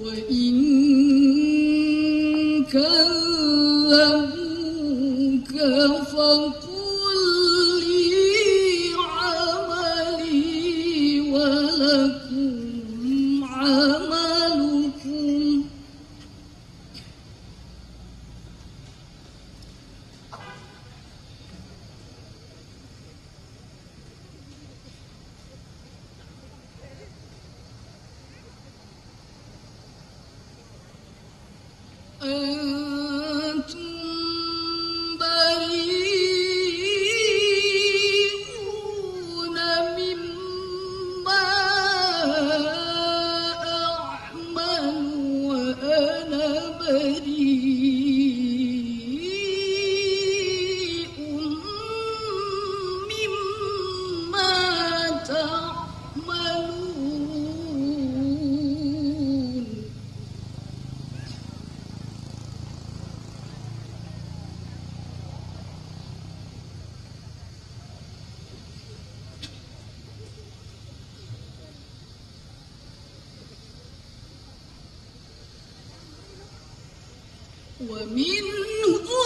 我一我民族。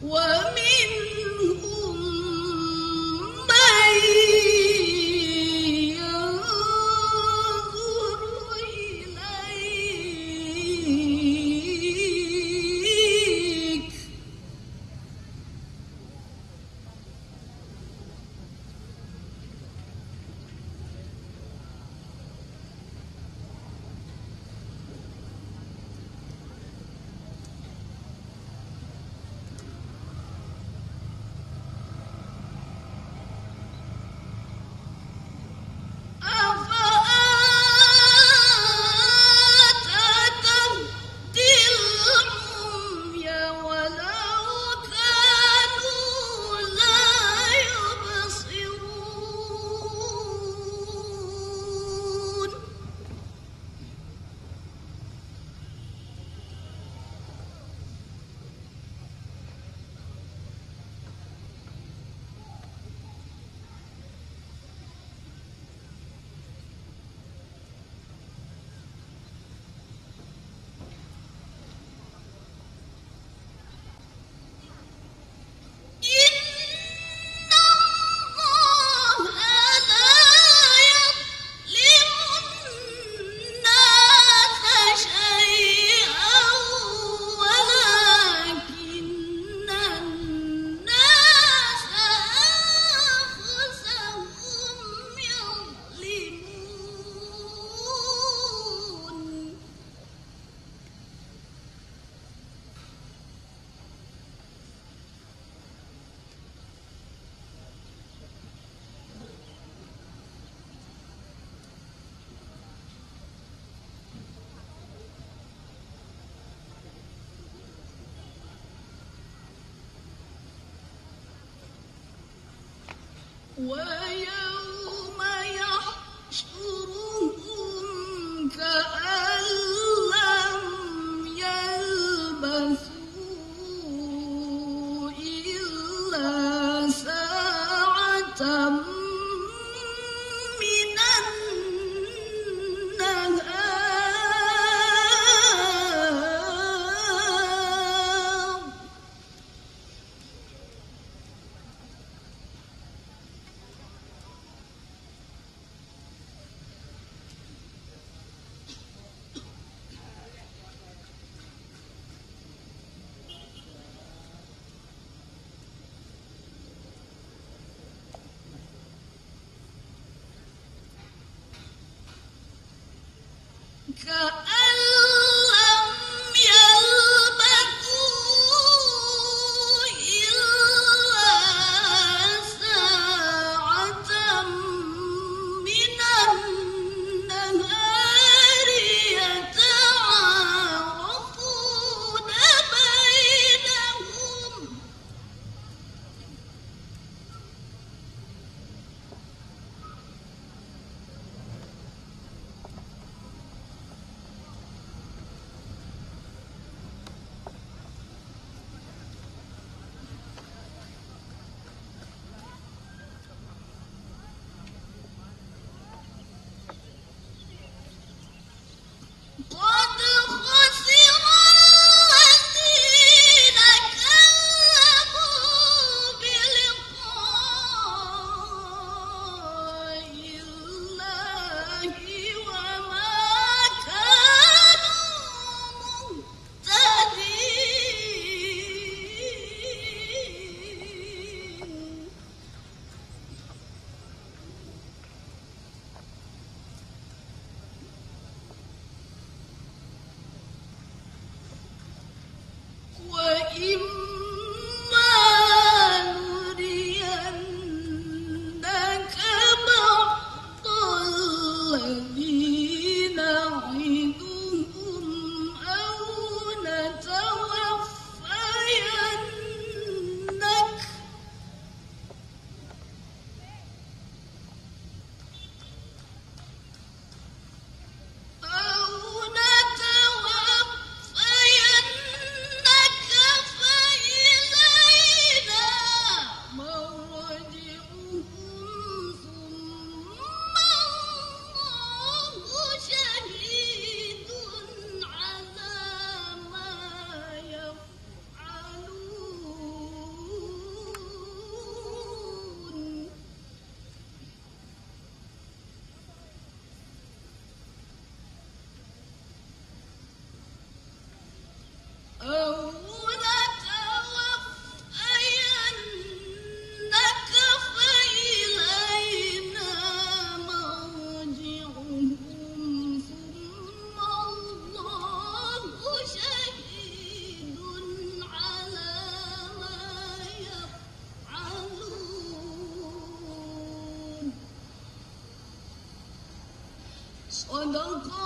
文明 ويوم God. on the